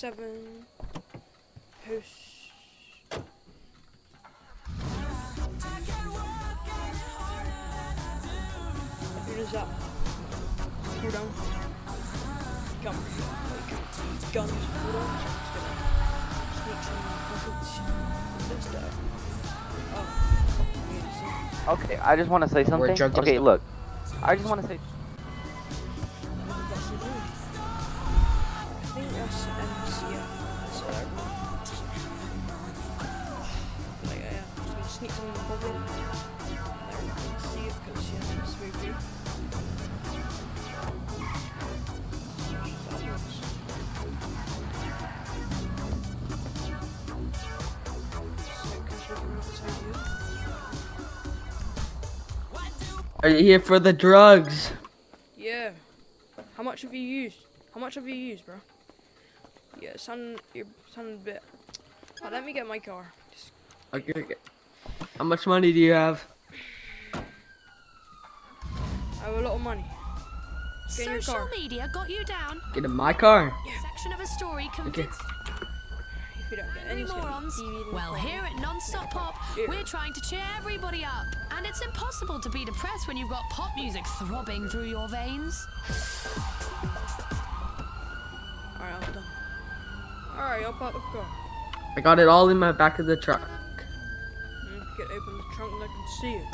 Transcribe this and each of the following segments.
seven. House. Does that? Cool down. Like, guns. Cool down. Oh. Okay, I just want to say something. Okay, look. I just want to say. Here for the drugs? Yeah. How much have you used? How much have you used, bro? Yeah, son, you're sounding a bit. Oh, let me get my car. Just Okay, okay. How much money do you have? I have a lot of money. Get in your Social car. media got you down. Get in my car. Section of a story convinced If you don't get any, every it's morons. TV Well, here at Non-Stop Pop, we're trying to cheer everybody up. And it's impossible to be depressed when you've got pop music throbbing through your veins. Alright, I'm done. Alright, I'll park the car. I got it all in my back of the truck. Get open the trunk and I can see it.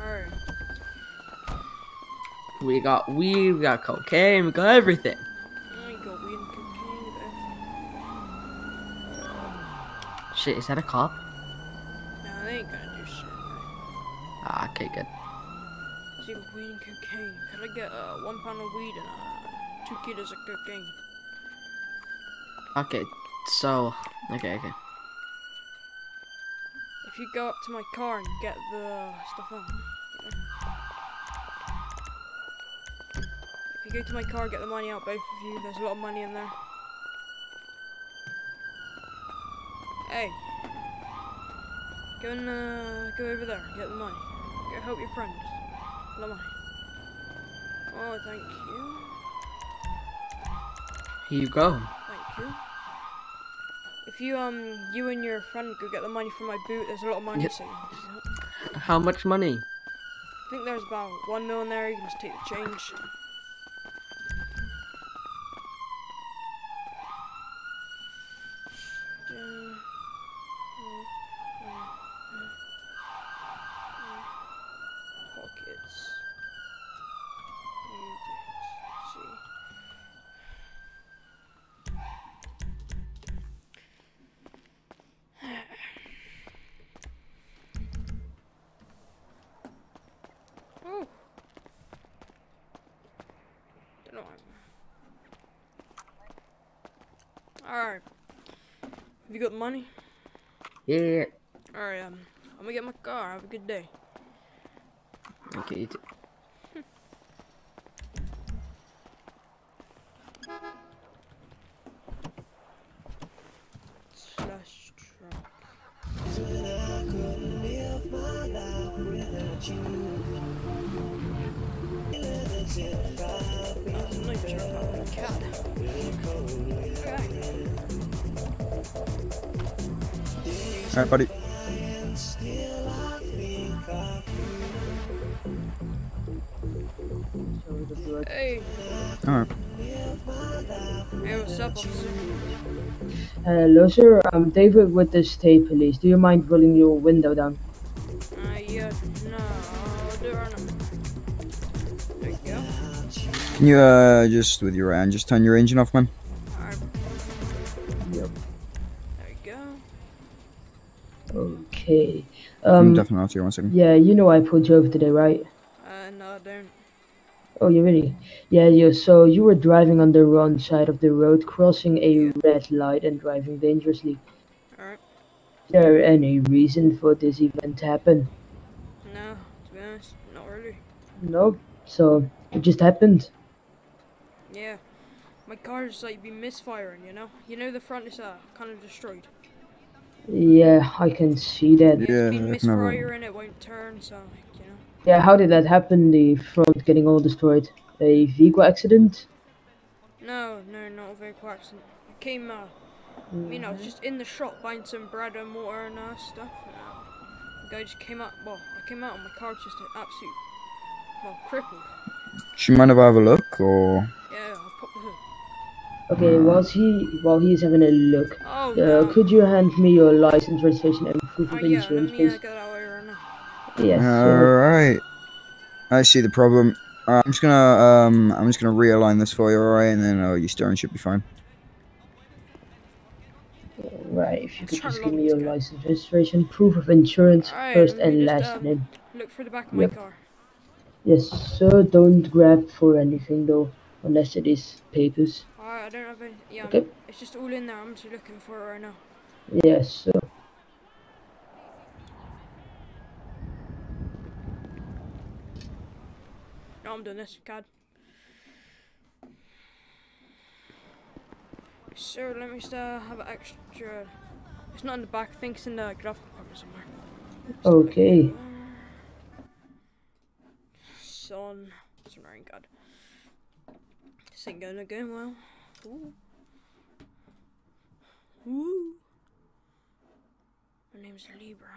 Alright. We got weed, we got cocaine, we got everything. I got weed and cocaine, got everything. Shit, is that a cop? Nah, they ain't gonna do shit. Ah, okay, good. Got weed and cocaine. Can I get uh, one pound of weed and uh, two kilos of cocaine? Okay, so, okay, okay. If you go up to my car and get the stuff on. If you go to my car, and get the money out, both of you. There's a lot of money in there. Hey. Go and uh, go over there. Get the money. Go help your friend. Of money. Oh, thank you. Here you go. Thank you. If you um you and your friend go get the money from my boot, there's a lot of money Yep. so you can do that. How much money? I think there's about one mil in there. You can just take the change. Pockets. You did see. Oh. Don't know. Alright. Have you got money? Yeah. Alright, um, I'm gonna get my car. Have a good day. Okay, you too. Slash truck. I'm not even sure about the cat. Okay. Alright, buddy. Hey, Alright. hey, what's up, officer? Hello, sir. I'm David with the state police. Do you mind rolling your window down? Uh, yeah, no, I'll do it right now. There you go. Can you, uh, just with your hand, just turn your engine off, man? Okay. Um, definitely after you, one second. Yeah, you know I pulled you over today, right? Uh, no, I don't. Oh, you really? Yeah, yeah. So you were driving on the wrong side of the road, crossing a red light and driving dangerously. Alright. Is there any reason for this event to happen? No, to be honest, not really. No. So it just happened. Yeah. My car's like been misfiring, you know? You know the front is uh, kind of destroyed. Yeah, I can see that. Yeah, it's been I can have a- misfiring, it won't turn, so, you know. Yeah, how did that happen? The front getting all destroyed? A vehicle accident? No, no, not a vehicle accident. I came, uh, I mean, I was just in the shop buying some bread and water and uh, stuff. And, uh, the guy just came out. Well, I came out and my car was just an absolute, well, crippled. Do you mind if I have a look, or Yeah, I'll pop the hood. Okay, whilst he while he's having a look, Oh, uh, no. could you hand me your license, registration, and proof Oh, of yeah, let insurance, me uh, please? get that away right now. Yes. Alright. I see the problem. Alright, I'm just gonna um I'm just gonna realign this for you, alright, and then uh, your steering should be fine. Right, if you could just give me your license, registration, proof of insurance, Alright, first let me and just, last uh, name. Look for the back of Yep. my car. Yes, sir. Don't grab for anything though, unless it is papers. Alright, I don't have any. Yeah, Okay. it's just all in there. I'm just looking for it right now. Yes, sir. No, I'm doing this, God. So let me just uh, have an extra. It's not in the back. I think it's in the glove compartment somewhere. Okay. Son, it's swearing God. This ain't gonna go well. Ooh. Ooh. My name's Lee Brown.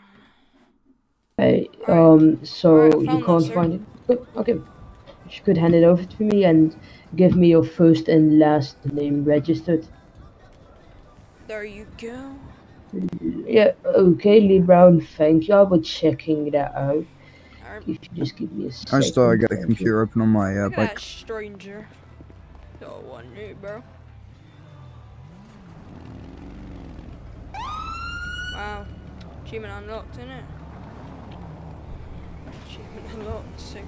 Hey, Alright. um, so Alright, I you can't sir. find it. Good, Okay. You could hand it over to me and give me your first and last name registered. There you go. Yeah, okay, Lee Brown, thank you. I'll be checking that out. Alright, If you just give me a second. I just thought I'd get the thank you. computer open on my uh, Look at that bike. stranger. No one knew, bro. Wow. Achievement unlocked, innit? Achievement unlocked. So,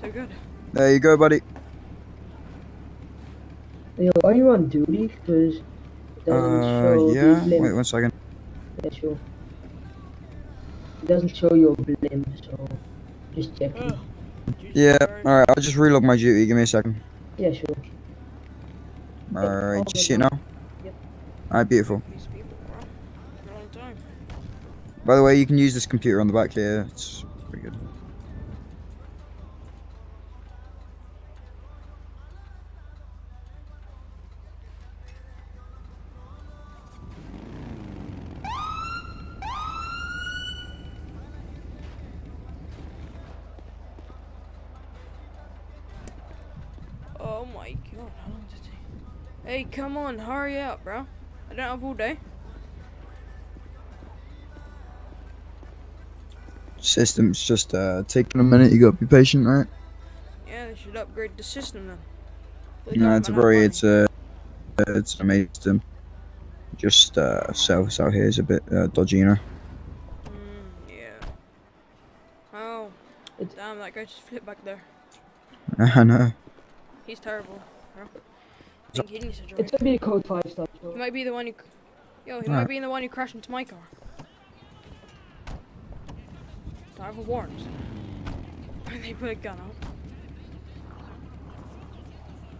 so good. There you go, buddy. Yo, are you on duty? Because it doesn't Uh, show yeah. the blimp. Wait one second. Yeah, sure. It doesn't show your blimp, so just checking. Ugh. Yeah. Alright, I'll just relog my duty. Give me a second. Yeah, sure. Alright, all do you good see now. now? Yep. Alright, beautiful. These people, bro. For a long time. By the way, you can use this computer on the back here. It's Hey, come on, hurry up, bro. I don't have all day. System's just uh taking a minute. You gotta be patient, right? Yeah, they should upgrade the system then. They No, it's a run out of very, it's a, it's an amazing system. Just uh, service out here is a bit uh, dodgy, you know. Mm, yeah. Oh, It's- damn, that guy just flipped back there. I know. He's terrible, bro. I think he needs to drive. It's gonna be a code 5 star. so- He might be the one who. Yo, he Alright. might be the one who crashed into my car. Do I have a warrant? they put a gun out.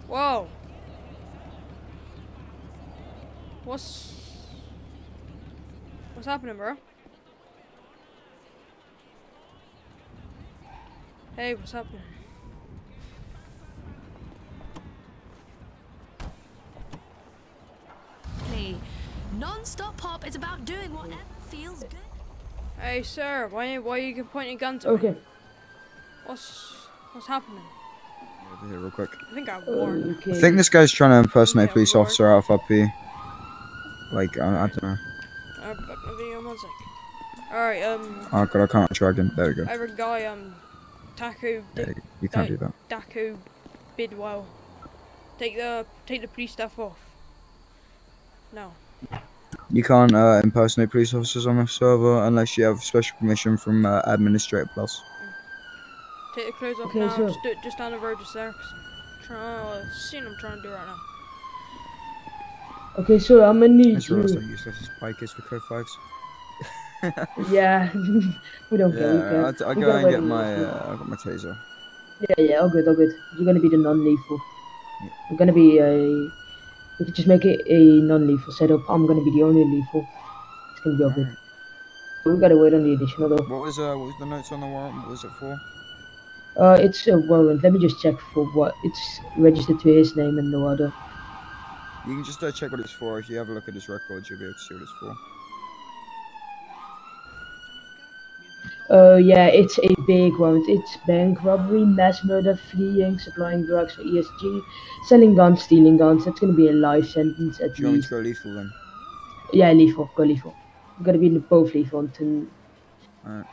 Whoa! What's. What's happening, bro? Hey, what's happening? Lee, Non-stop pop is about doing whatever feels good. Hey, sir, why, why are you pointing guns gun to me? Okay. What's. What's happening? Over here, real quick. I think I have a. Okay. I think this guy's trying to impersonate a police officer out of up here. Like, I, I don't know. Uh, back one sec. Alright, um, Oh god, I can't drag him. There we go. I have a guy, um, Taco, Yeah, D- you can't do that. Daco Bidwell. Take the, take the police stuff off. No. You can't uh, impersonate police officers on a server unless you have special permission from uh, Administrator Plus. Take the clothes off Okay, now, sure. just do it just down the road just there. 'cause I'm trying, uh, scene I'm trying to do right now. Okay, so I'm gonna I need just realised how you. useless this bike is for code 5s. Yeah, we don't care. Yeah, care. I'll, t- I'll go got and get my, uh, I got my taser. Yeah, yeah, all good, all good. You're gonna be the non-lethal. Yeah. We're gonna be a. We could just make it a non-lethal setup. I'm gonna be the only lethal. It's gonna be all good. But we gotta wait on the additional though. What was uh, what was the notes on the warrant? What was it for? Uh, it's a warrant. Let me just check for what it's registered to his name and no other. You can just uh, check what it's for. If you have a look at his records, you'll be able to see what it's for. Oh yeah, it's a big one. It's bank robbery, mass murder, fleeing, supplying drugs for ESG, selling guns, stealing guns. That's gonna be a life sentence at Do you want me least. to go lethal then? Yeah, lethal. Go lethal. I'm gonna be in the both lethal until Alright.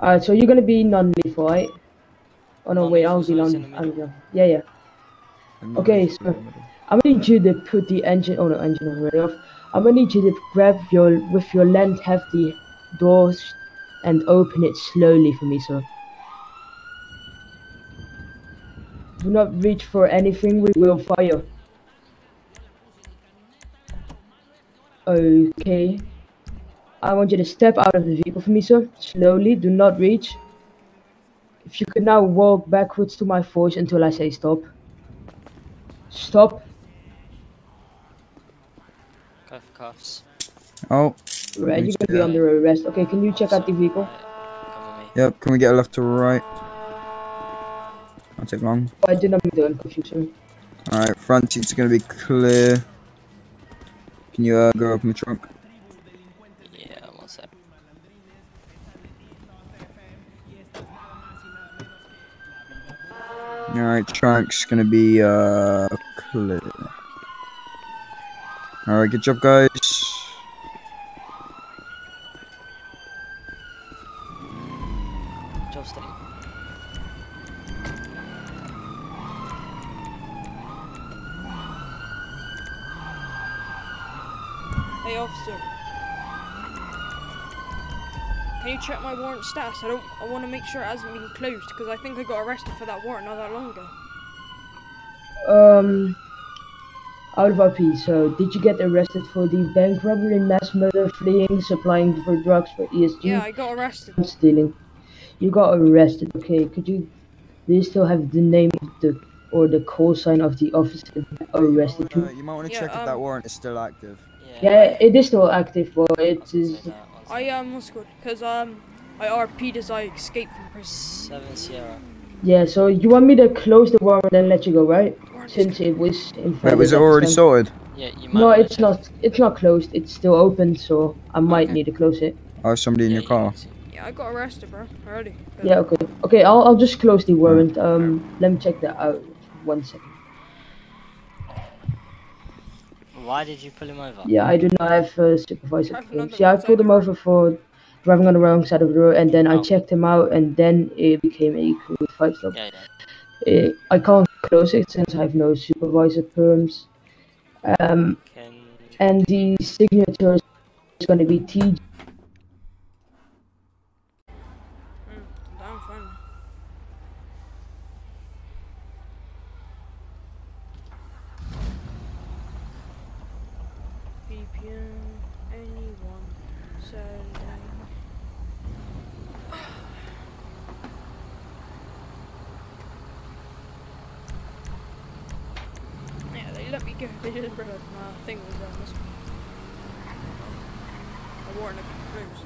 Alright, so you're gonna be non-lethal, right? Oh no, wait, I'll be Non-lethal, so it's non. in the middle. I'll- Yeah, yeah. Okay, so- in the middle. I'm gonna need you to put the engine. Oh no, engine already off. I'm gonna need you to grab your with your left, have the doors, and open it slowly for me, sir. Do not reach for anything. We will fire. Okay. I want you to step out of the vehicle for me, sir. Slowly. Do not reach. If you could now walk backwards to my force until I say stop. Stop. Go for cuffs. Oh, Right, you're gonna be under arrest. Okay, can you check out the vehicle? Come with me. yep. Can we get a left to right? Not take long. Oh, I did not mean to confuse you. Alright, front seat's are gonna be clear. Can you uh, go open the trunk? Yeah, one sec. Alright, trunk's gonna be uh clear. Alright, good job guys. Job steady. Hey, officer. Can you check my warrant status? I don't. I want to make sure it hasn't been closed because I think I got arrested for that warrant not that long ago. Um, out of RP. So, did you get arrested for the bank robbery, mass murder, fleeing, supplying for drugs for ESG, Yeah, I got arrested. and stealing? You got arrested. Okay, could you? Do you still have the name of the or the call sign of the officer that arrested you? you might want to Yeah, check if that um, warrant is still active. Yeah, it is still active, but I it was gonna is. say that, one sec. I um, what's good? Cause um, I RP'd as I escaped from prison. Seven Sierra. Yeah, so you want me to close the warrant and let you go, right? Since it was in Wait, was it at already time. sorted? Yeah, you might. No, it's check. not. It's not closed. It's still open, so I might Okay. need to close it. Oh, somebody in Yeah, your you car. Yeah, I got arrested, bro. Already. Yeah. Okay. Okay. I'll I'll just close the warrant. Um, let me check that out. One second. Why did you pull him over? Yeah, I do not have uh, supervisor Drive claims. Yeah, I pulled him over for driving on the wrong side of the road, and then I Oh. checked him out, and then it became a crew five stop. Yeah, yeah. Uh, I can't close it since I have no supervisor perms. Um, Can and the signature is going to be T. Mm, damn fine. VPN, anyone, selling. Yeah, they let me go. They just realized my thing was um, this one. I warrant a cruise.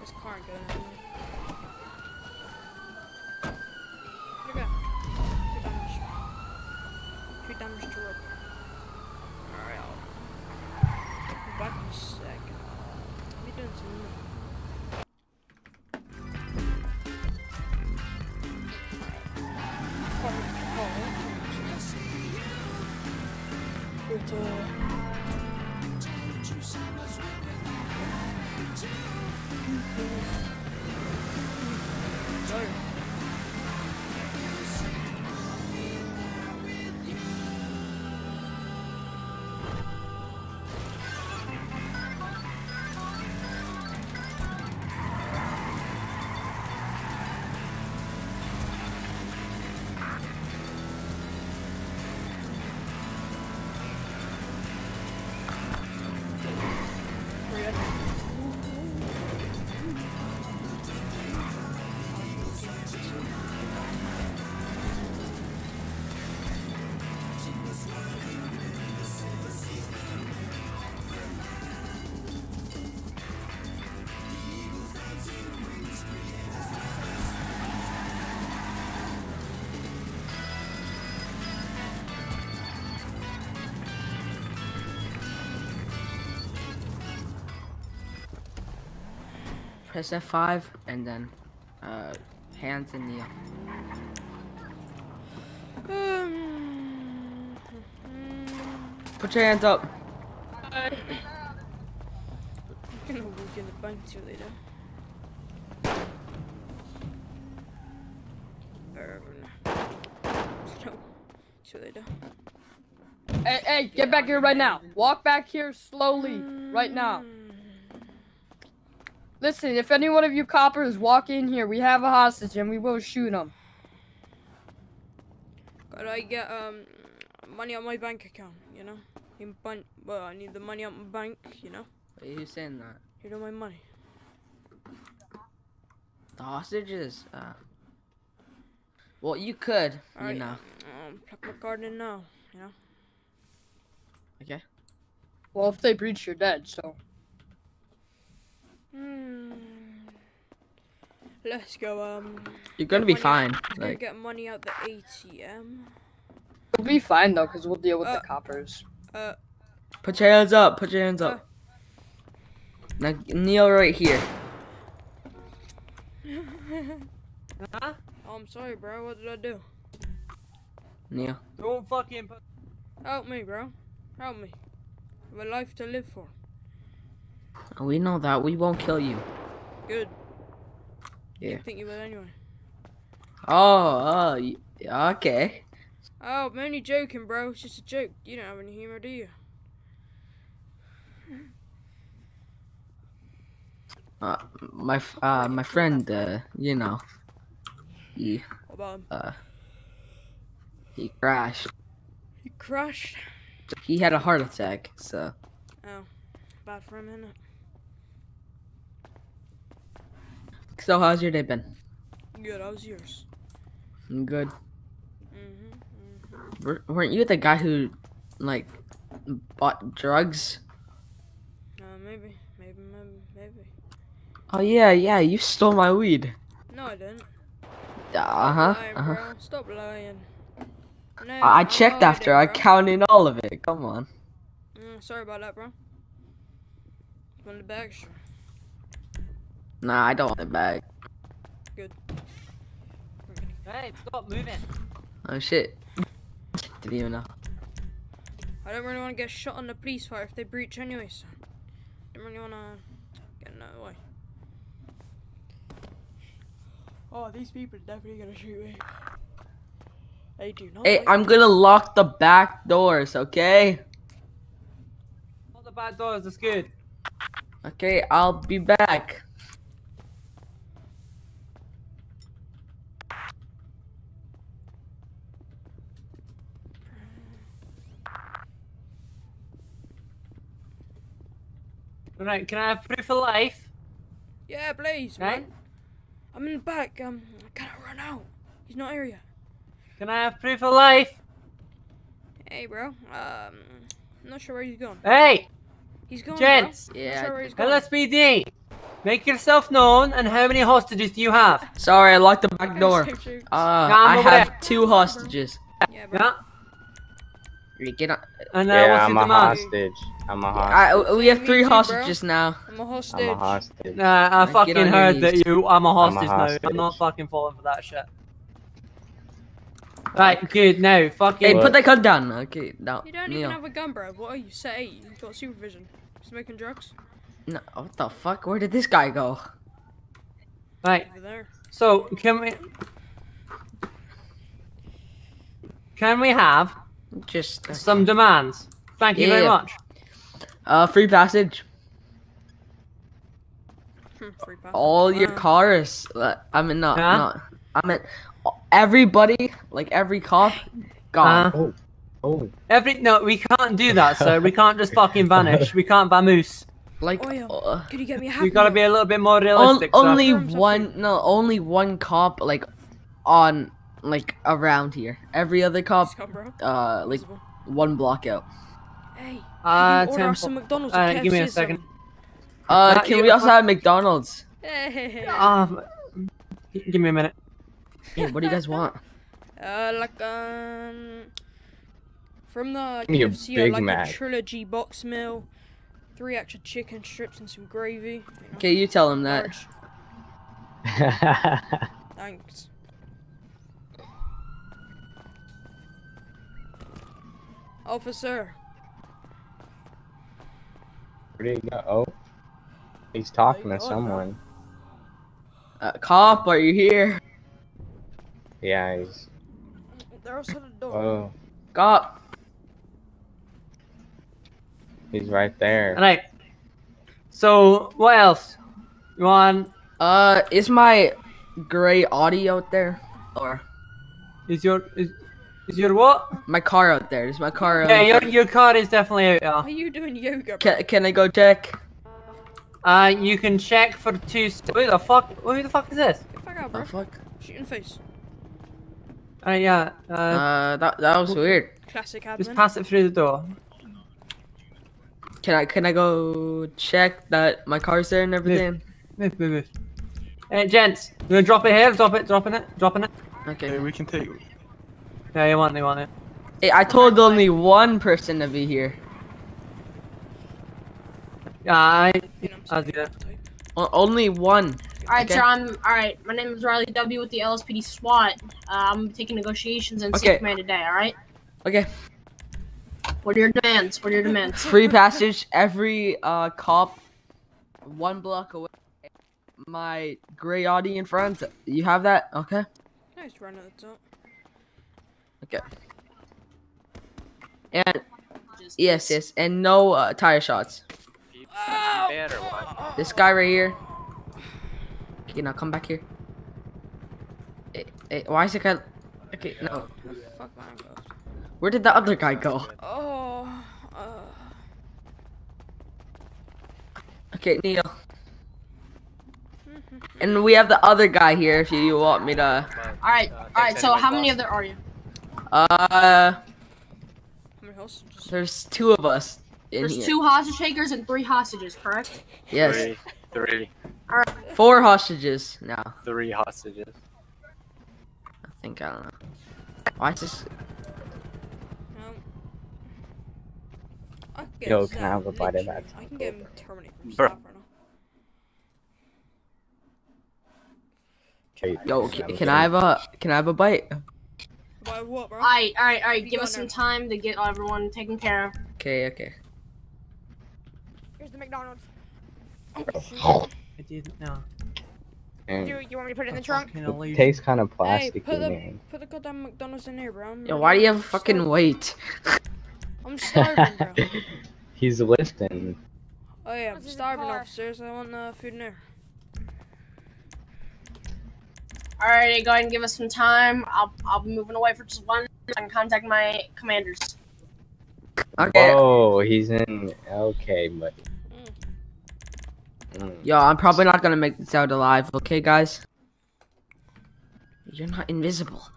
This car ain't going anywhere. Look at Two damage. Two damage to rope. Alright, I'll be back in a second. I'll be doing press F5 and then uh, hands and kneel. Um, Put your hands up. I'm gonna walk in the bank too later. Um, no, later. Hey, hey, get back here right now. Walk back here slowly, right now. Listen, if any one of you coppers walk in here, we have a hostage and we will shoot him. Could I get um money on my bank account? You know, in bank. Well, I need the money on my bank. You know, Who's saying that? you know my money. The hostages? Uh, well, you could, you Alright, know. Um, plug my card in now. You know. Okay. Well, if they breach, you're dead, so. Hmm. Let's go. Um. You're gonna be fine. Let's go Like, get money out the ATM. We'll be fine though, because we'll deal with Uh, the coppers. Uh. put your hands up. Put your hands Uh. up. Now kneel right here. Oh, I'm sorry, bro. What did I do? Kneel. Don't fucking. Help me, bro. Help me. I have a life to live for. We know that. We won't kill you. Good. Yeah. I think you will anyway. Oh, y- okay. Oh, I'm only joking, bro. It's just a joke. You don't have any humor, do you? Uh, my uh, my friend, uh, you know, he What about him? uh, he crashed. He crashed. He had a heart attack. So Oh, bad for him, innit? So how's your day been? Good. How's yours? Good. Mhm. Wer- weren't you the guy who, like, bought drugs? Uh, maybe, maybe, maybe, maybe. Oh yeah, yeah. You stole my weed. No, I didn't. Uh huh. Lying, Uh huh. Stop lying. No, I I'm checked hiding, after. I bro. counted all of it. Come on. Mm, sorry about that, bro. Want the bag extra? Nah, I don't want it back. Good. Hey, stop moving. Oh shit. Didn't even know. I don't really want to get shot on the police fire if they breach anyway, so. Don't really want to get in that way. Oh, these people are definitely gonna shoot me. They do not. Hey, like I'm me. gonna lock the back doors. Okay. Not the back doors, that's good. Okay, I'll be back. Right, can I have proof of life? Yeah, please, Right? man. I'm in the back. Um, I can't run out. He's not here yet. Can I have proof of life? Hey, bro. Um, I'm not sure where he's going. Hey, He's going. gents. Bro. Yeah, sure where he's going. LSPD. Make yourself known and how many hostages do you have? Sorry, I locked the back door. so. Uh, I have two hostages. Yeah, bro. Yeah? You get on. And uh, Yeah, I'm a demand? hostage. I'm a I, hostage. we have three too, bro. hostages now. I'm a hostage. I'm a hostage. Nah, I Like, fucking heard that you. I'm a hostage, now. hostage. I'm not fucking falling for that shit. Right, good. Now, fucking. Hey, What? put that gun down. Okay, now. You don't kneel. even have a gun, bro. What are you? Set eight. You got supervision. Smoking drugs No, what the fuck? Where did this guy go? Right. over there. So can we? Can we have Just some demands? Thank you very much. uh, free passage. Hmm, Free pass. All your cars. uh, I mean, not, Huh? not. I mean, everybody, like every cop, gone. Uh, Oh, every no, we can't do that, sir. We can't just fucking vanish. We can't vamoose. like, Oh, yeah. uh, Could you get me a happy We gotta be a little bit more realistic, sir. only Terms one. No, only one cop, like, on, like, around here. Every other cop, Just come, bro. uh, like, one block out. Hey, Uh, can you order us some McDonald's Uh, give me a second. Uh, Uh, can we also have McDonald's? Hey, Um, give me a minute. Yeah, what do you guys want? Uh, like um, from the me a KFC, Big like Mac. a trilogy box meal, three extra chicken strips and some gravy. you know, Okay, you tell him that. Thanks. Officer. Where did he go? Oh. He's talking to going, someone. Uh, cop, are you here? Yeah, he's. They're outside the door. Oh, Cop. he's right there. Alright. So, what else? You want. Uh, is my gray Audi out there? Or Is your. Is, is your what? my car out there? Is my car out Yeah, there? your, your car is definitely out there. Are you doing yoga, bro? Can, can I go check? there. Uh, you can check for two. St- who the fuck? Who the fuck is this? Get the fuck out, bro. Oh fuck. Shoot in the face. Alright, yeah. Uh, Uh, that that was weird. Classic admin. just pass it through the door. Can I can I go check that my car's there and everything? Move, move, move. Hey, gents, you gonna drop it here? Drop it, dropping it, dropping it. Okay. we can take. Yeah, you want, you want it. Hey, I told only one person to be here. Yeah, I. You know what I'll I'm do that. O- only one. Alright, Okay. sir, I'm alright. My name is Riley W with the LSPD SWAT. Uh, I'm taking negotiations and Okay. okay. command today, alright? Okay. What are your demands? What are your demands? Free passage. Every uh cop, one block away. My gray Audi in front. You have that? Okay. Nice run at the top. Okay. And yes, yes, and no uh, tire shots. This guy right here. Okay, now come back here. Eh, eh, why is it guy? Okay, no. Where did the other guy go? Okay, Neil. And we have the other guy here. If you want me to. Alright, alright, so how many other are you? Uh, How many hostages? there's two of us in There's here. two hostage takers and three hostages, correct? Yes, three. Four hostages now. three hostages. I think I don't know. Why is this? Um, I can get Yo, can I have a bite of that I can get him terminated from Bro. right now. Yo, ca- can I have a can I have a bite? Why what, bro? Alright, alright, alright. Give us some there. time to get everyone taken care of. Okay, okay. Here's the McDonald's. Oh, I didn't know. And Do you want me to put it in the trunk? Fucking illusion. tastes kind of plastic Hey, plasticky, put the man. put the goddamn McDonald's in here, bro. I'm Yo, why do you have a fucking starving. weight? I'm starving, bro. He's lifting. Oh yeah, I'm What's in the starving, officers. I want uh, food in there. Alright, go ahead and give us some time. I'll I'll be moving away for just one. I can contact my commanders. Okay. Oh, he's in. Okay, but. Mm. Yo, I'm probably not gonna make this out alive. Okay, guys. You're not invisible.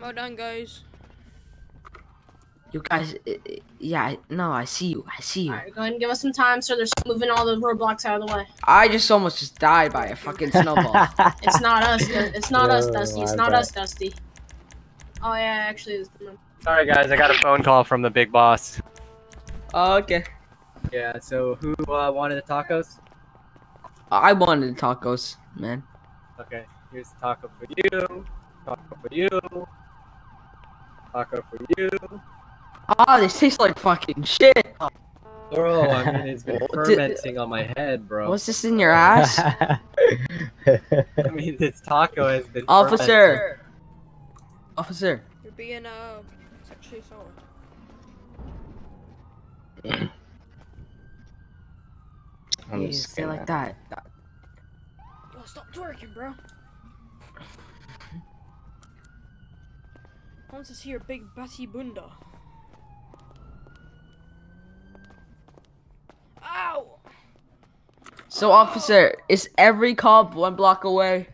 Well done, guys. You guys, i- i- yeah, no, I see you. I see you. Alright, go ahead and give us some time, so They're moving all the roadblocks out of the way. I just almost just died by a fucking snowball. It's not us. It's not us, Dusty. It's I not bet. us, Dusty. Oh yeah, actually, it's Sorry guys, I got a phone call from the big boss. Oh, okay. Yeah, so who uh, wanted the tacos? I wanted the tacos, man. Okay, here's the taco for you. Taco for you. Taco for you. Oh, this tastes like fucking shit. Bro, I mean, it's been fermenting on my head, bro. What's this in your ass? I mean, this taco has been. Officer. Officer. You're being uh sexually assaulted. I'm You just say gonna- like that. Yo, stop twerking, bro. I want to see your big batty bunda. Ow! So, officer, is every cop one block away?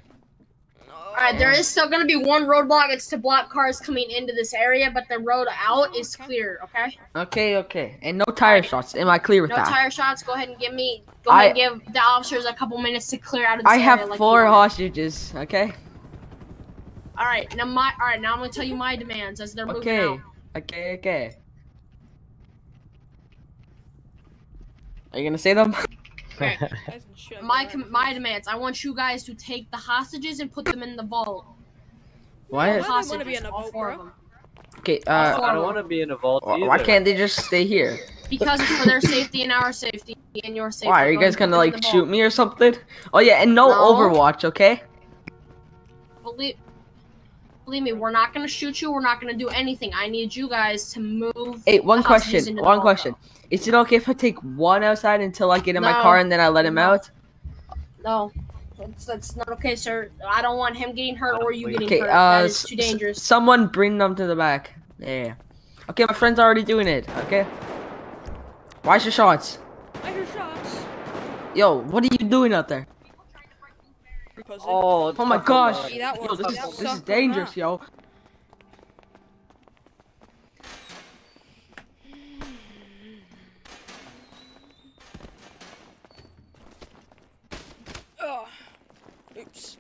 Alright, there is still gonna be one roadblock. It's to block cars coming into this area, but the road out is clear. Okay. Okay, okay. And no tire shots. Am I clear with No that? tire shots. Go ahead and give me. Go I- ahead and give the officers a couple minutes to clear out of this I area. have like four hostages, okay? All right, now my. All right, now I'm gonna tell you my demands as they're moving out. Okay. Okay, okay. Are you gonna say them? Okay. my com- my demands. I want you guys to take the hostages and put them in the vault. Why? The I don't want to be hostages, in a vault, bro. of them. Okay. I Uh, don't want to be in a vault either. why can't they just stay here? Because it's for their safety and our safety and your safety. Why are you guys gonna like shoot me or something? Oh yeah, and no, No. Overwatch, okay? Believe, believe me, we're not gonna shoot you. We're not gonna do anything. I need you guys to move. Hey, one question. One question. Is it okay if I take one outside until I get in my car and then I let him No. out? No, that's that's not okay, sir. I don't want him getting hurt or you getting Okay. hurt. Uh, that is s- too s- dangerous. someone bring them to the back. Yeah. Okay, my friend's already doing it. Okay. Why's your shots? I hear shots. Yo, what are you doing out there? Oh, Oh my gosh. See, that Yo, this that is, this is dangerous, yo. Ugh. Oops.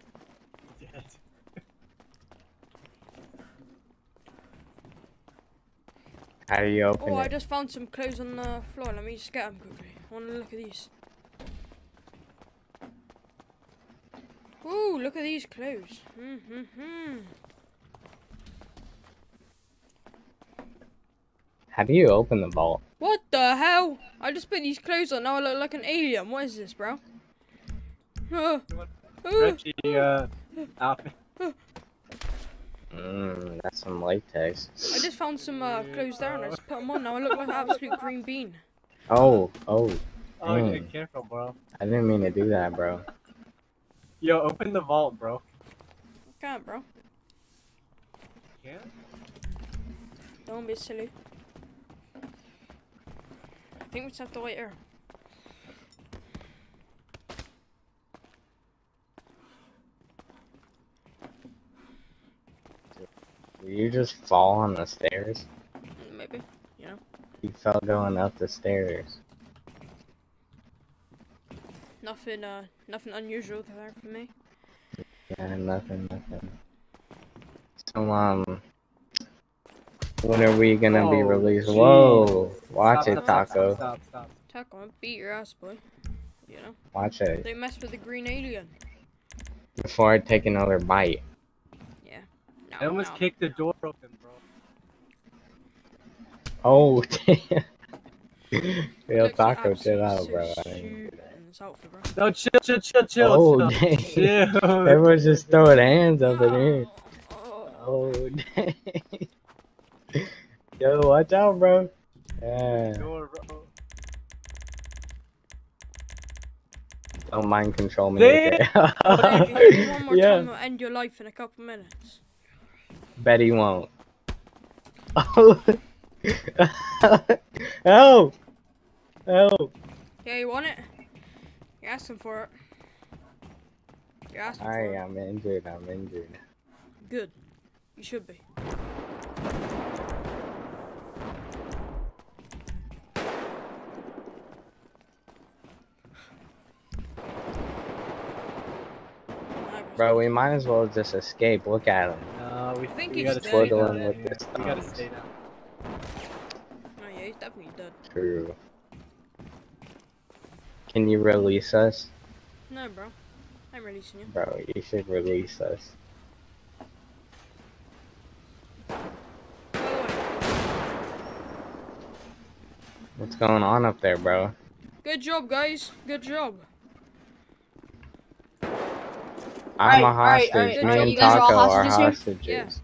How do you open Oh, I just found some clothes on the floor. Let me just get them quickly. I want to look at these. Ooh, look at these clothes. Mm-hmm. How do you open the vault? What the hell? I just put these clothes on. Now I look like an alien. What is this, bro? Uh, uh, Reggie, uh, outfit. Mmm, that's some latex. I just found some uh, clothes there and I just put them on. Now I look like an absolute green bean. Oh, oh. Oh, dang. get careful, bro. I didn't mean to do that, bro. Yo, open the vault, bro. Can't, bro. Yeah. Don't be silly. I think we just have to wait here. Did you just fall on the stairs? Maybe. You know. You fell going up the stairs. Nothing, uh, nothing unusual there for me. Yeah, nothing, nothing. So, um, when are we gonna be Oh, released? jeez. Whoa, watch Stop, it, stop, stop, Taco. Stop, stop, Taco, I'll beat your ass, boy. You know. Watch it Don't mess with the green alien. before I take another bite. Yeah. I almost kicked the door open, bro. Oh, damn. Yo, Taco, chill absolutely out, so bro. I stupid ain't- this outfit, bro. No, chill, chill, chill, chill. Oh, chill. dang. chill. Everyone's just throwing hands up in here. Oh, oh dang. Yo, watch out, bro. Yeah. Door, bro. Don't mind control me. Damn. okay? But if you hit me one more yeah. time, I'll end your life in a couple minutes. Bet he won't. Oh. Help! Help! Yeah, you want it? You're asking for it. You're asking for Alright, it. I'm injured. I'm injured. Good. You should be. Bro, we might as well just escape. Look at him. No, we, think we he's gotta dead. down. with yeah. his We gotta stay down. Oh yeah, he's definitely dead. True. Can you release us? No, bro. I'm releasing you. Bro, you should release us. What's going on up there, bro? Good job, guys. Good job. I'm a Alright, hostage. alright, alright. Me So and you guys are all Taco are hostages here? hostages.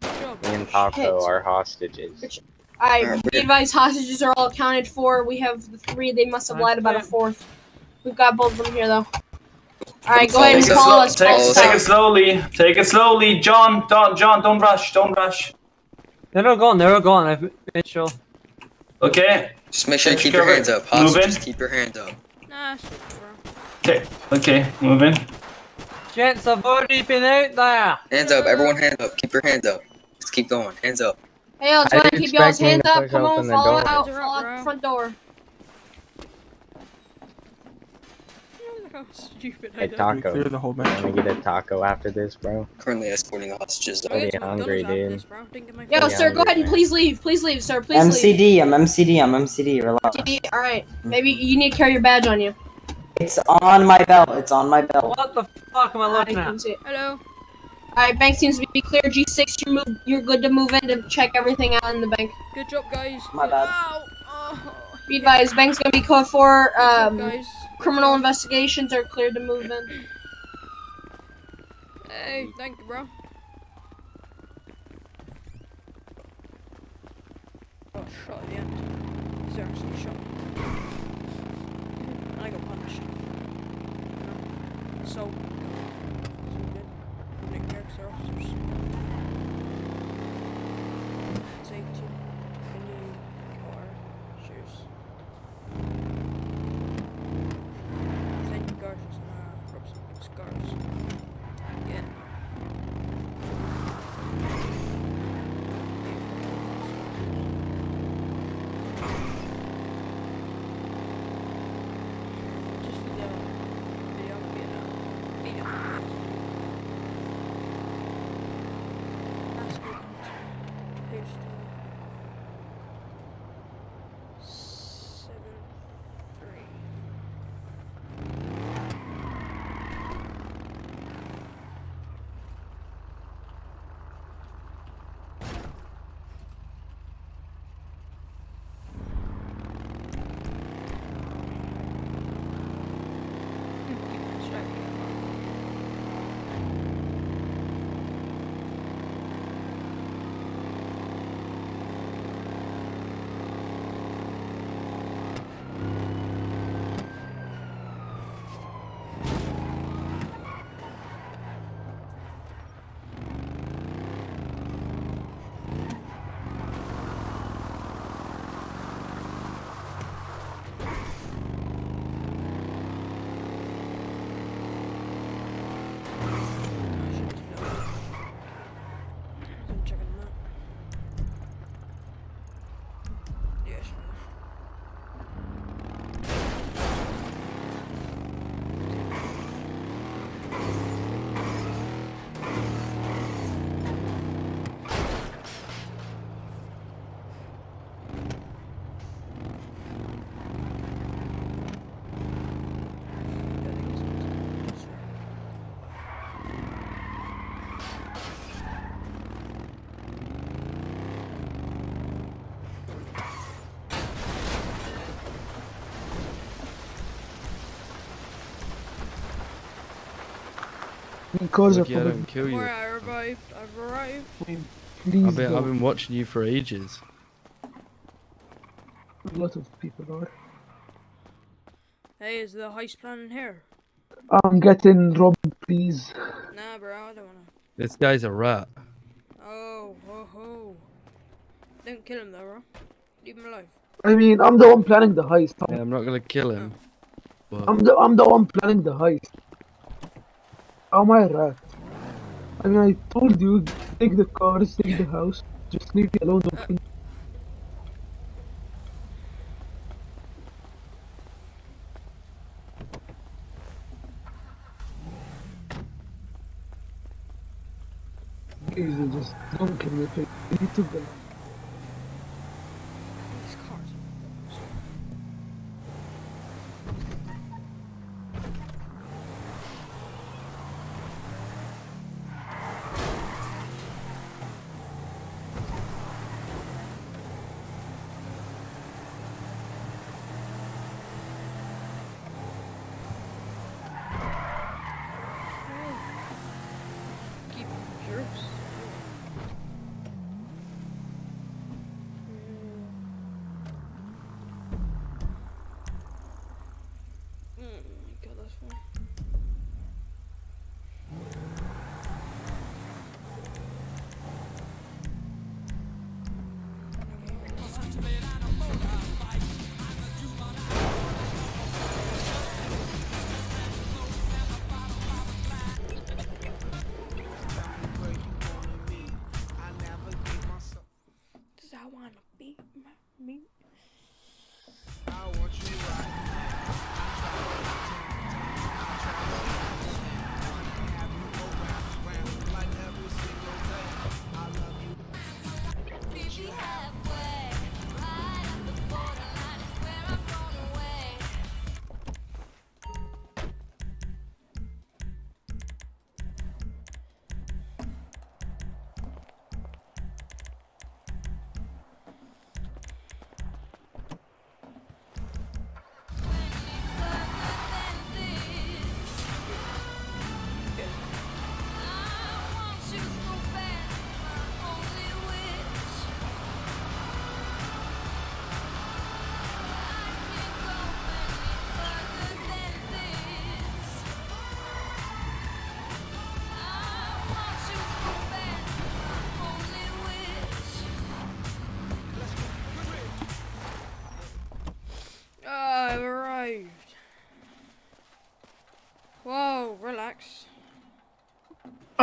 Good job. Me and Taco Shit. are hostages. Alright, be advised, hostages are all accounted for. We have the three. They must have lied about a fourth. We've got both of them here, though. Alright, go ahead and call us. take, call us take out. it slowly. Take it slowly. John, don't, John, don't rush. Don't rush. They're all gone. They're all gone. I've made sure. Okay. Just make sure you keep your hands up. Move Hostage, in. just keep your hands up. Nah, okay, bro. Okay. Okay. Move in. Gents, I've already been out there. Hands up. Everyone hands up. Keep your hands up. Just keep going. Hands up. Hey, let's How go do ahead and you keep y'all's hands up. Come on, follow door? out. Hands are Follow out the front door. Look how stupid I Hey, did. Taco. Clear the whole Can we match. get a taco after this, bro? Currently escorting the hostages. I'm Though. gonna Pretty get some hungry, dude. this, bro. Didn't get my Yo, Yeah, food. sir, go ahead and good, please leave. Please leave, sir. Please leave. MCD, I'm MCD, I'm MCD, relax. All right. Maybe you need to carry your badge on you. It's on my belt. It's on my belt. What the fuck am I looking at? Hello. Alright, bank seems to be clear. G6, you're, move, you're good to move in to check everything out in the bank. Good job, guys. My bad. Be advised, bank's gonna be code 4. Um, guys. criminal investigations are cleared to move in. Hey, thank you, bro. Oh, shot at the end. He's actually shot. And I got punished. You know? So, it's all good. Care 'cause officers. Cars are Lucky I probably- don't kill you. Where I revived, I've arrived. Please I've been, I've been watching you for ages. A lot of people are. Hey, is the heist plan in here? I'm getting robbed, please. Nah, bro, I don't wanna. This guy's a rat. Oh, ho, ho. Don't kill him though, bro. Leave him alive. I mean, I'm the one planning the heist. Yeah, I'm not gonna kill him. Oh. But I'm the I'm the one planning the heist. How am I a rat? I mean, I told you, take the cars, take the house. Just leave me alone. Don't. Please, just don't kill me. You took them. These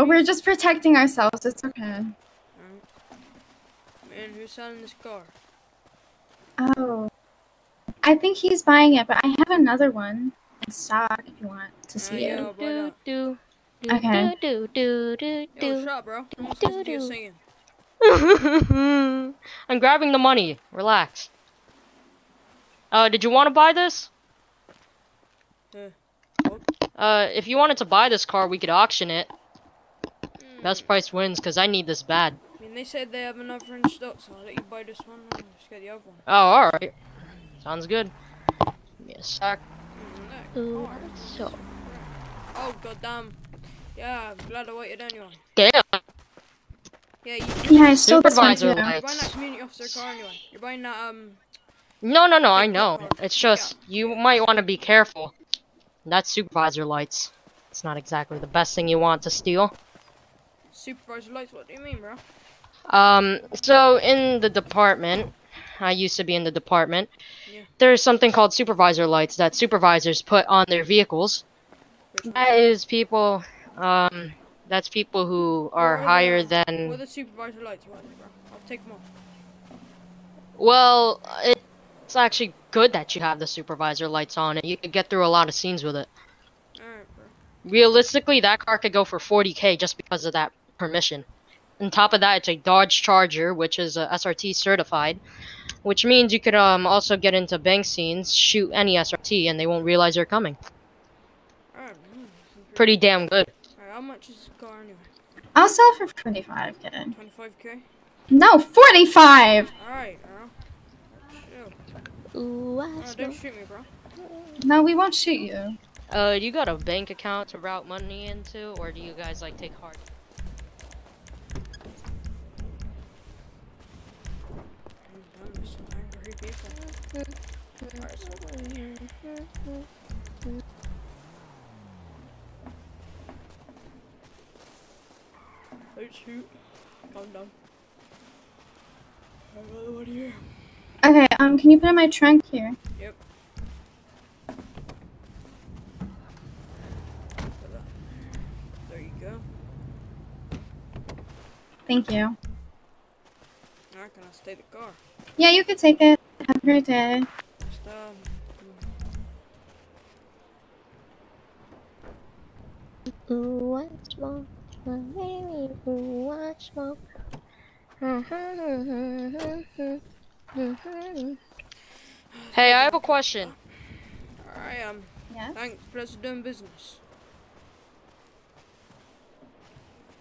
Oh, we're just protecting ourselves. It's okay. Man, who's selling this car? Oh. I think he's buying it, but I have another one in stock if you want to see yeah, it. why not? Okay. Do do do Yo, shut up, bro. No one's listening to you singing. I'm grabbing the money. Relax. Uh, did you want to buy this? Yeah. Uh, if you wanted to buy this car, we could auction it. Best price wins, because I need this bad. I mean, they said they have another in stock, so I'll let you buy this one and just get the other one. Oh, alright. Sounds good. Give me a sec. Ooh, so. Oh, goddamn. Yeah, I'm glad I waited anyway. Damn. Yeah, you. Yeah, I stole this one Supervisor too. You're buying that community officer car anyway. You're buying that, um. No, no, no, I know. It's just, you might want to be careful. That's supervisor lights. It's not exactly the best thing you want to steal. Supervisor lights, what do you mean, bro? Um, so in the department, I used to be in the department, there's something called supervisor lights that supervisors put on their vehicles. That is people, um, that's people who are higher than, What are the supervisor lights, what are they, bro? I'll take them off. well, it's actually good that you have the supervisor lights on it. You could get through a lot of scenes with it. Alright, bro. Realistically, that car could go for 40k just because of that permission. On top of that, it's a Dodge Charger, which is a SRT certified, which means you could um also get into bank scenes, shoot any SRT, and they won't realize you're coming. Alright, Pretty damn good. Alright, how much is the car anyway? I'll sell for 25k. 25k? No, 45! Alright, bro. Ooh, Alright, don't shoot me, bro. No, we won't shoot you. Uh, you got a bank account to route money into, or do you guys like take hard? Some angry people. Alright, so. Don't shoot. Calm down. One here. Okay, um, can you put in my trunk here? Yep. There you go. Thank you. Alright, can I stay the car? Yeah, you could take it. Have a great day. Just, um, Ooh, what smoke, my baby, ooh, what. Hey, I have a question. Alright, um, yes? thanks, pleasure doing business.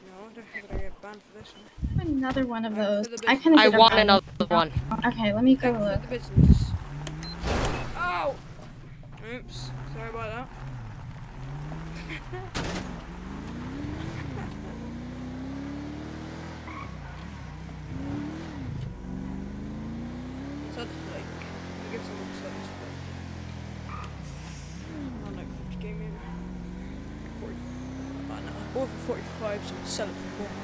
No, I don't I get banned for this one. Another one of those. I kind of. I want another one. Okay, let me go For look. the business. Oh! Oops, sorry about that. It's at the flake. I'll get some more service for it. Around like 50k maybe. 40. About now. Or for 45, so sell it for more.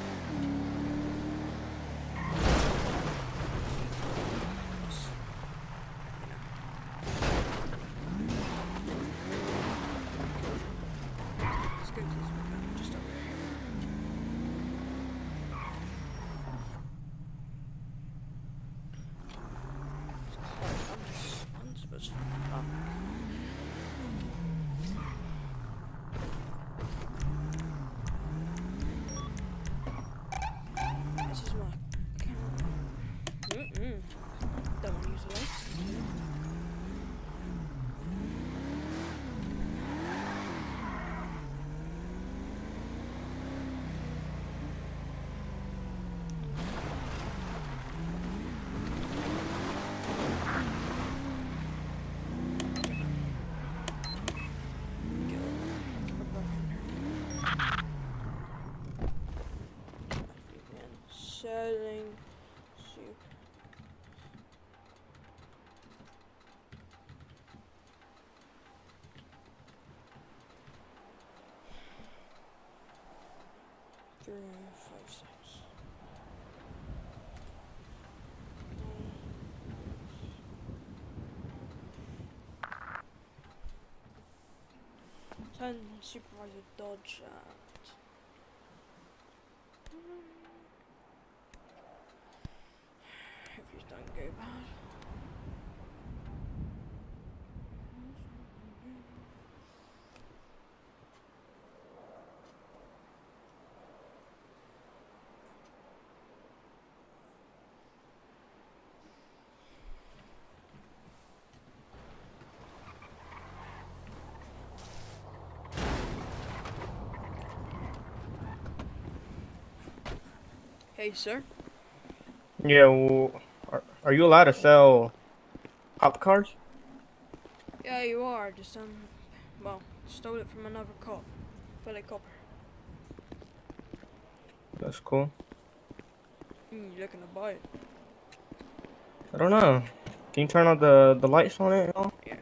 three, five, six. Ten supervisor dodge at if you don't go bad. Hey, sir. Yeah, well, are, are you allowed to sell cop cars? Yeah, you are. Just um, well, stole it from another cop, fellow copper. That's cool. Mm, you looking to buy it? I don't know. Can you turn on the, the lights on it? Yeah.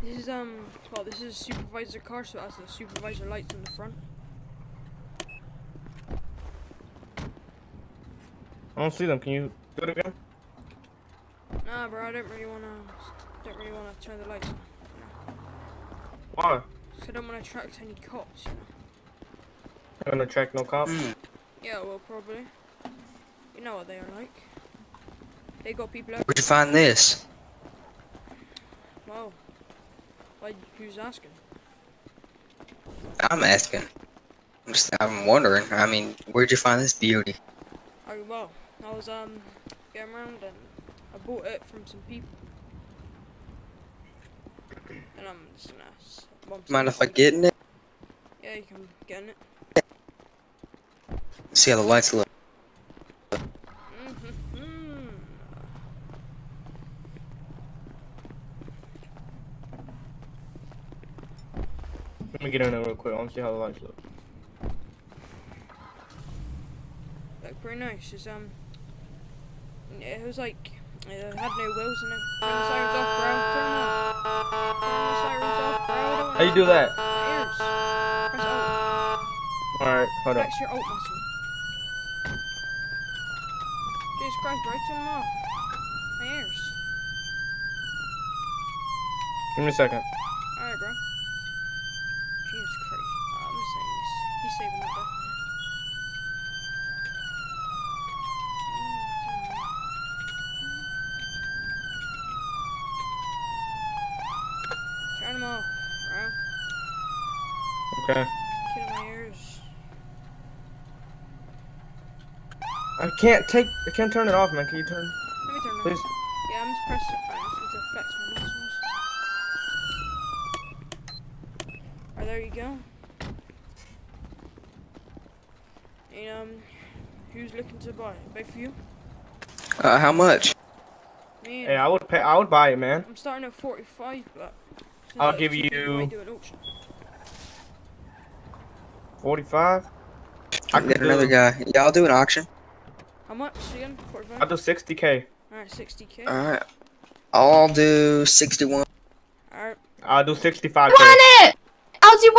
This is um, well, this is a supervisor car, so it has the supervisor lights in the front. I don't see them. Can you do it again? Nah, bro, I don't really wanna, don't really wanna turn the lights on. Why? So I don't wanna attract any cops. You know? I'm gonna check no cops. Hmm. Yeah, well, probably. You know what they are like. They got people. Where'd you find this? Well, why? Who's asking? I'm asking. I'm just I'm wondering. I mean, where'd you find this beauty? Oh well, I was um going around and I bought it from some people. And I'm just gonna. s- well, I'm Mind if I get in it? Yeah, you can get in it. See how the lights look. Mm-hmm. Let me get in there real quick. I want to see how the lights look. Look pretty nice. It's um. It was like it had no wheels in it. Turn the sirens off, bro. Turn them off. Turn the sirens off, bro. I don't How you do that? Ears. Press Alt. Alright, hold up. Flex your alt muscle. Jesus Christ, bro. Turn them off. My ears. Give me a second. Alright, bro. Jesus Christ. Oh, I'm saying this. He's saving my breath. Turn them off, bro. Okay. Killing my ears. I can't take. I can't turn it off, man. Can you turn? Let me turn them Please. off. Yeah, I'm just pressing. I just need to flex my muscles. Alright, there you go. And, um, who's looking to buy it? Both of you? Uh, how much? Me Hey, I would pay. I would buy it, man. I'm starting at 45, but. I'll that's give cheap, we you- might do an auction. Forty-five. I get another guy. Yeah, I'll do an auction. How much again? 45? I'll do sixty k. Alright, 60k. Alright. I'll do 61. Alright. I'll do sixty-five k. Run it! I'll do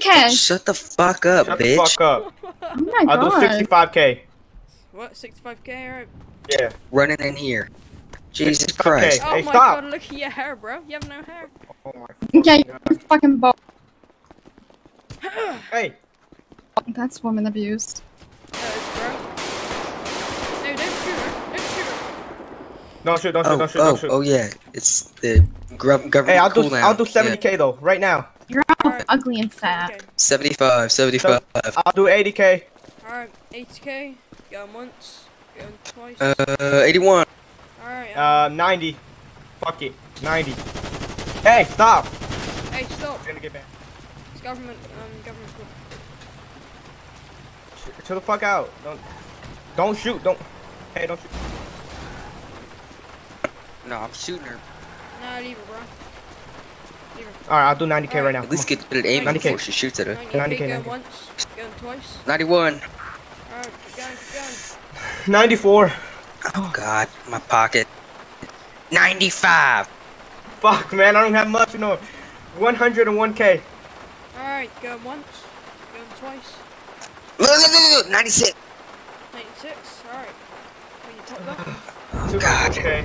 100k. Shut the fuck up, bitch. Shut the fuck up. Oh my I'll do sixty-five k. What? 65k? Alright. Yeah. Running in here. Jesus 65K. Christ. Oh Hey, my stop. god, look at your hair, bro. You have no hair. Oh my. Yeah, you're fucking bo- Hey. That's woman abuse. No, don't shoot her. Don't shoot her. Don't shoot. Don't shoot. Oh, Don't shoot. oh, Don't shoot. oh yeah. It's the gov- government Hey, I'll do. cooldown. I'll do seventy k though. Right now. You're all ugly and fat. 75, 75. I'll do eighty k. Alright, 80k. Going once. Going twice. Uh, 81. Alright. Uh, ninety. Fuck it. Ninety. Hey, stop. Hey, stop. I'm gonna get back. It's government. Um, government. Cool. Chill the fuck out. Don't. Don't shoot. Don't. Hey, don't shoot. No, I'm shooting her. Nah, leave her, bro. Leave her. All right, I'll do ninety k right now. At least get good at aiming 90K. before she shoots at her. 90k, 90K, going 90K. once. Going twice. 91. Alright, keep going, keep going. Ninety-four. Oh god, my pocket. 95. Fuck, man. I don't have much. You know. One hundred and one k. Alright, going once. Going twice. Look, look, look, look, 96. 96. Alright. When you top that. Two God. Okay.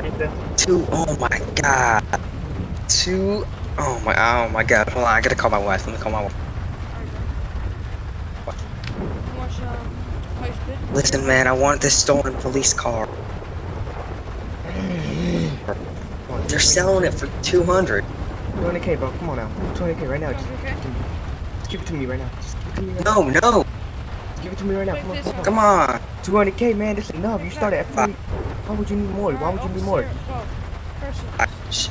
Anything. Two. Oh my god. Two. Oh my. Oh my god. Hold on. I gotta call my wife. Let me call my wife. Much, um. Listen, man, I want this stolen police car. They're selling it for 200. 200k, bro. Come on now. 200k right now. Just, just give it to me right now. Just give it to me right No, no. Just give it to me right now. Come on, come on. Come on. 200k, man. This is enough. You started at 40. Why would you need more? Why would you need more? I, she,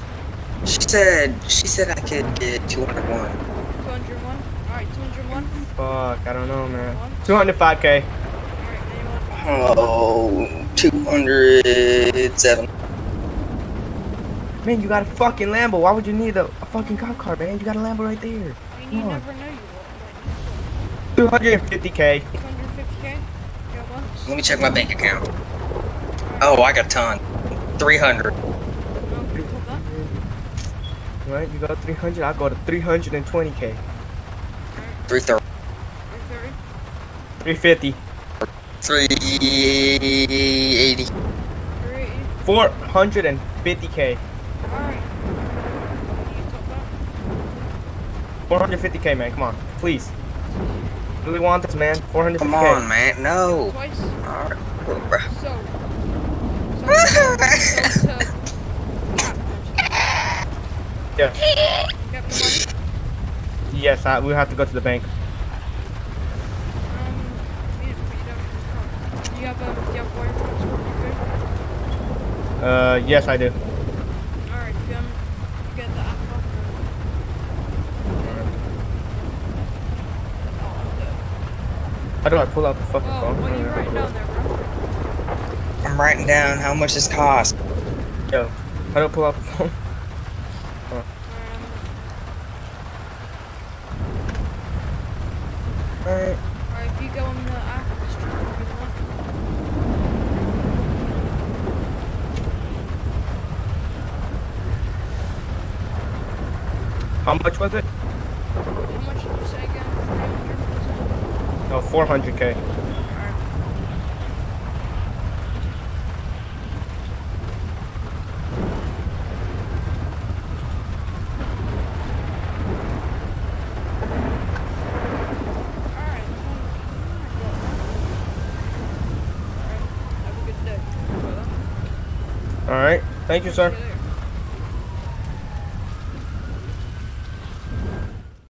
she said, she said I could get 201. 201? Alright, 201. Fuck, I don't know, man. 205k. Oh, 207. Man, you got a fucking Lambo. Why would you need a, a fucking cop car, man? You got a Lambo right there. You Come on. Never know you 250k. 250k? Let me check my bank account. Oh, I got a ton. 300. Right, you got 300. I go to 320k. 330. 350. 380. 450k. Alright. 450k, man. Come on, please. Really want this, man. 450k. Come on, man. No. Twice. Alright, cool. So. Yeah. Got the money? Yes, I, we have to go to the bank. Um, you, you don't, you have, um, do you have wire transfer okay? Uh, yes, I do. Alright, if you, um, you get the app up, How do I pull out the fucking Oh, phone? what are you writing down there, bro? I'm writing down how much this cost. Yo, how do I pull out the phone? Alright. Alright, if you go on the app, just try to get. How much was it? How much did you say again? 300? No, 400k. Have a good day. Alright. Thank you, sir.